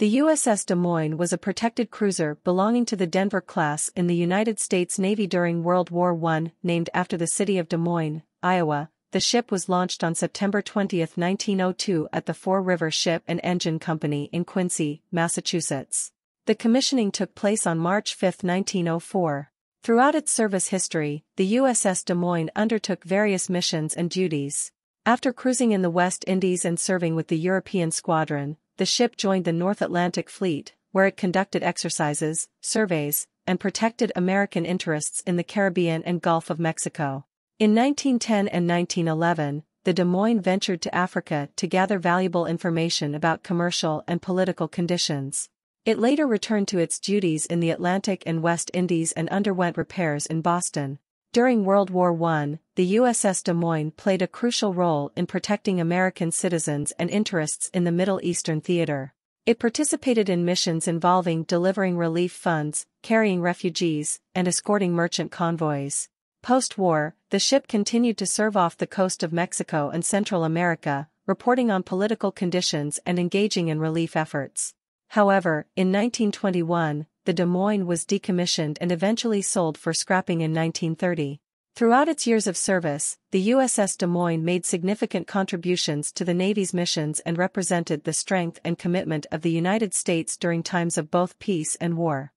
The USS Des Moines was a protected cruiser belonging to the Denver class in the United States Navy during World War I, named after the city of Des Moines, Iowa. The ship was launched on September 20, 1902 at the Fore River Ship and Engine Company in Quincy, Massachusetts. The commissioning took place on March 5, 1904. Throughout its service history, the USS Des Moines undertook various missions and duties. After cruising in the West Indies and serving with the European Squadron, the ship joined the North Atlantic Fleet, where it conducted exercises, surveys, and protected American interests in the Caribbean and Gulf of Mexico. In 1910 and 1911, the Des Moines ventured to Africa to gather valuable information about commercial and political conditions. It later returned to its duties in the Atlantic and West Indies and underwent repairs in Boston. During World War I, the USS Des Moines played a crucial role in protecting American citizens and interests in the Middle Eastern theater. It participated in missions involving delivering relief funds, carrying refugees, and escorting merchant convoys. Post-war, the ship continued to serve off the coast of Mexico and Central America, reporting on political conditions and engaging in relief efforts. However, in 1921, the Des Moines was decommissioned and eventually sold for scrapping in 1930. Throughout its years of service, the USS Des Moines made significant contributions to the Navy's missions and represented the strength and commitment of the United States during times of both peace and war.